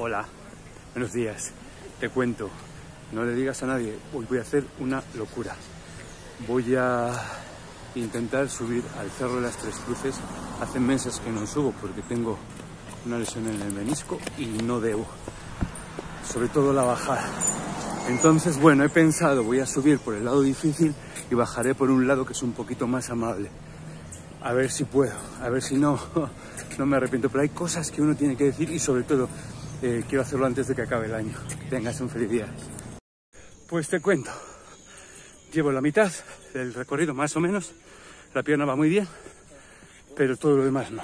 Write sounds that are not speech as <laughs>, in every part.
Hola, buenos días. Te cuento, no le digas a nadie, hoy voy a hacer una locura. Voy a intentar subir al Cerro de las Tres Cruces. Hace meses que no subo porque tengo una lesión en el menisco y no debo. Sobre todo la bajada. Entonces, bueno, he pensado, voy a subir por el lado difícil y bajaré por un lado que es un poquito más amable. A ver si puedo, a ver si no, <laughs> no me arrepiento. Pero hay cosas que uno tiene que decir y sobre todo eh, quiero hacerlo antes de que acabe el año. Tengas un feliz día. Pues te cuento, llevo la mitad del recorrido más o menos. La pierna va muy bien, pero todo lo demás no.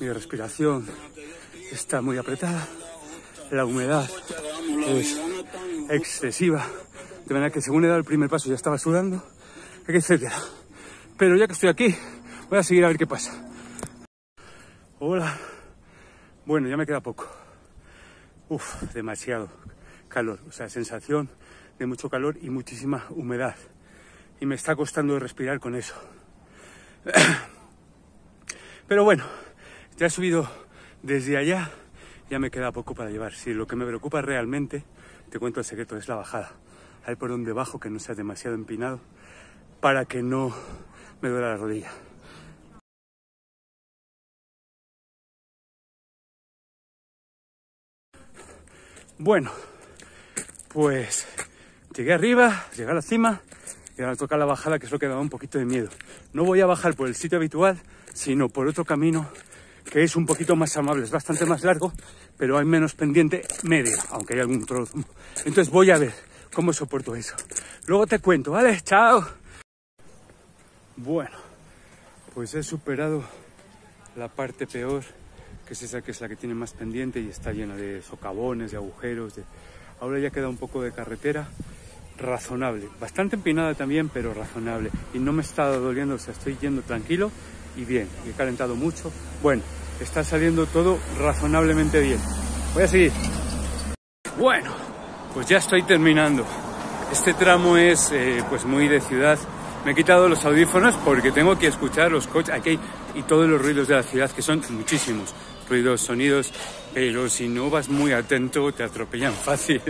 Mi respiración está muy apretada, la humedad es excesiva, de manera que según he dado el primer paso ya estaba sudando, etcétera. Pero ya que estoy aquí, voy a seguir a ver qué pasa. Hola. Bueno, ya me queda poco. Uf, demasiado calor, o sea, sensación de mucho calor y muchísima humedad. Y me está costando respirar con eso. <coughs> Pero bueno, ya he subido desde allá, ya me queda poco para llevar. Si lo que me preocupa realmente, te cuento el secreto, es la bajada. A ver por donde bajo, que no sea demasiado empinado, para que no me duela la rodilla. Bueno, pues llegué arriba, llegué a la cima y ahora toca la bajada, que es lo que daba un poquito de miedo. No voy a bajar por el sitio habitual, sino por otro camino que es un poquito más amable, es bastante más largo, pero hay menos pendiente medio, aunque hay algún trozo. Entonces voy a ver cómo soporto eso. Luego te cuento, ¿vale? Chao. Bueno, pues he superado la parte peor, que es esa que es la que tiene más pendiente y está llena de socavones, de agujeros. Ahora ya queda un poco de carretera razonable, bastante empinada también, pero razonable. Y no me está doliendo, o sea, estoy yendo tranquilo y bien. He calentado mucho. Bueno, está saliendo todo razonablemente bien. Voy a seguir. Bueno, pues ya estoy terminando. Este tramo es eh, pues muy de ciudad. Me he quitado los audífonos porque tengo que escuchar los coches aquí y todos los ruidos de la ciudad, que son muchísimos ruidos, sonidos, pero si no vas muy atento te atropellan fácil.